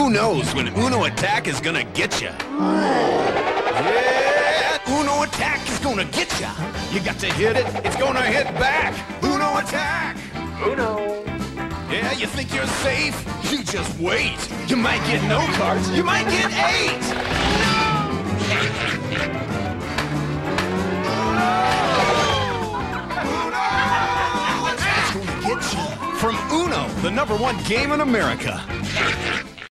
Who knows when Uno Attack is gonna get ya? Yeah, Uno Attack is gonna get ya. You got to hit it, it's gonna hit back. Uno Attack. Uno. Yeah, you think you're safe? You just wait. You might get no cards. You might get eight. It's gonna get you. From Uno, the number one game in America.